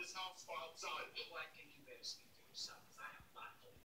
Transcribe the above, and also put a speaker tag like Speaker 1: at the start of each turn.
Speaker 1: this house by outside.